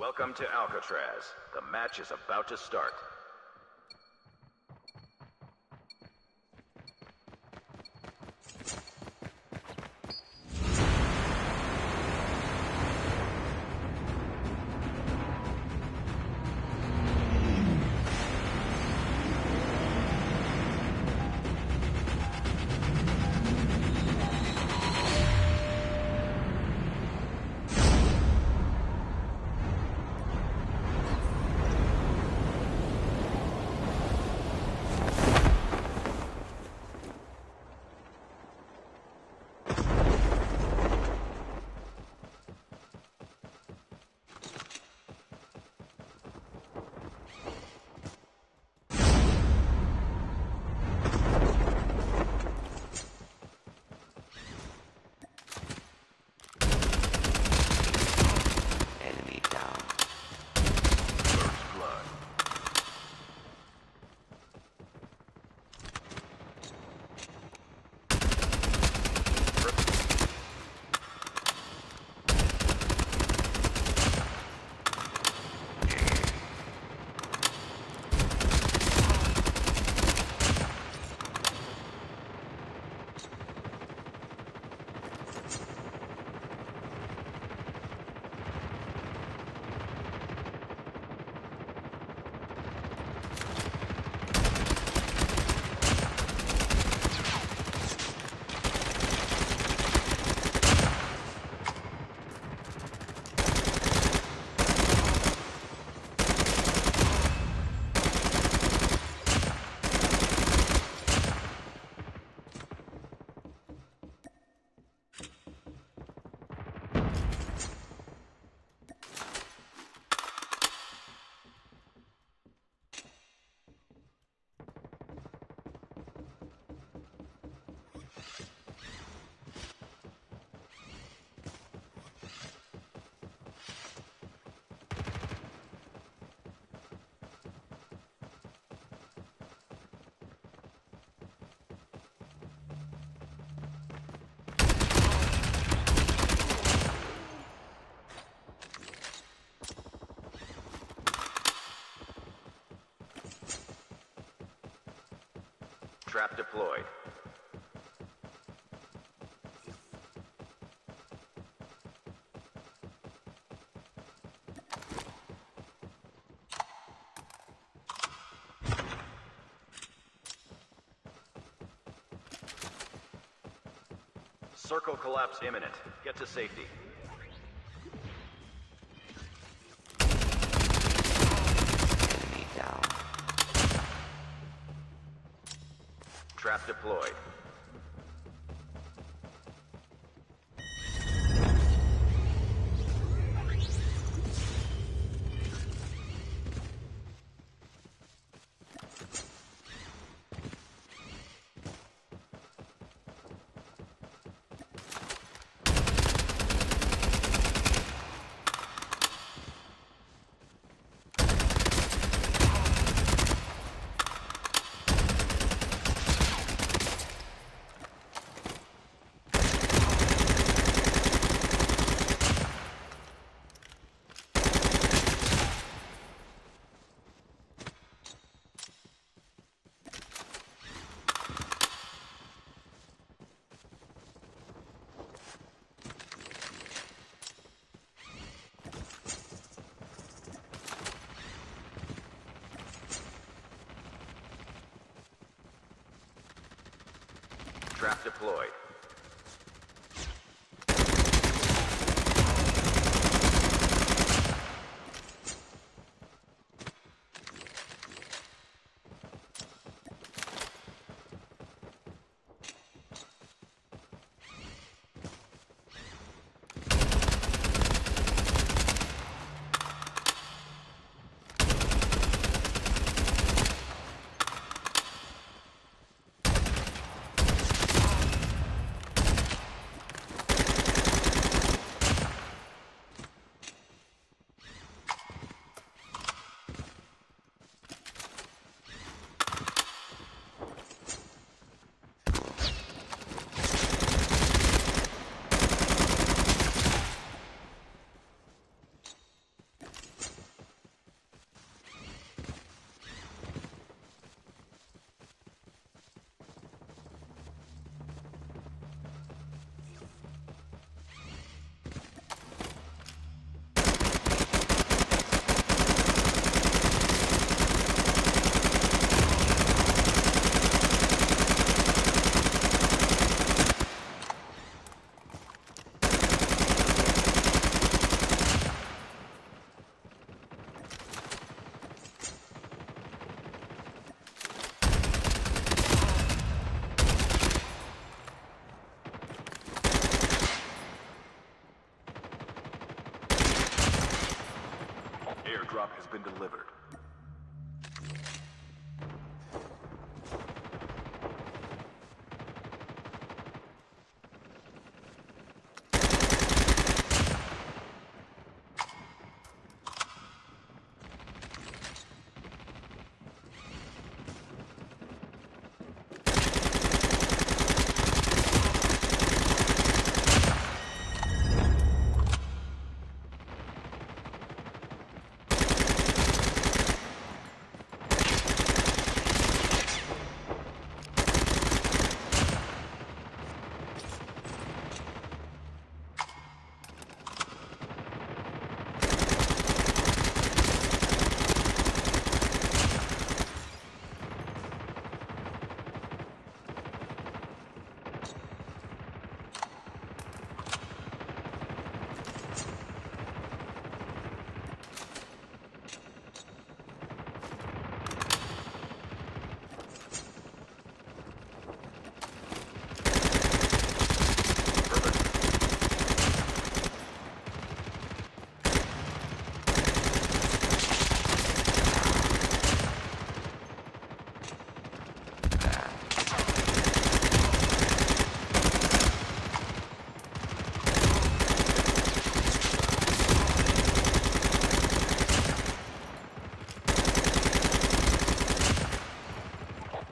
Welcome to Alcatraz. The match is about to start. Trap deployed. Circle collapse imminent. Get to safety. Trap deployed. Trap deployed. Been delivered.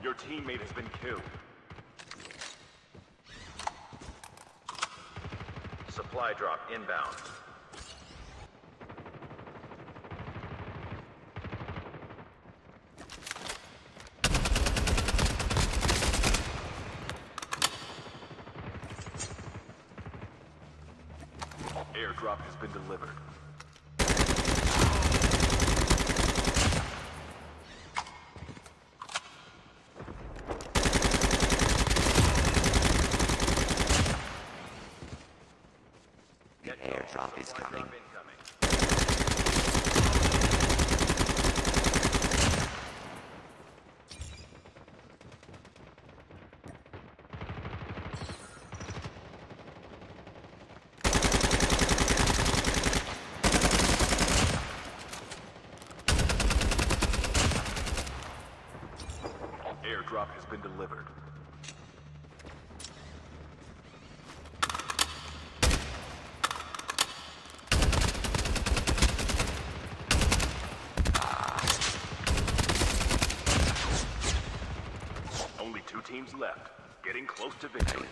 Your teammate has been killed. Supply drop inbound. Airdrop has been delivered. The is coming. Airdrop has been delivered. Teams left, getting close to victory.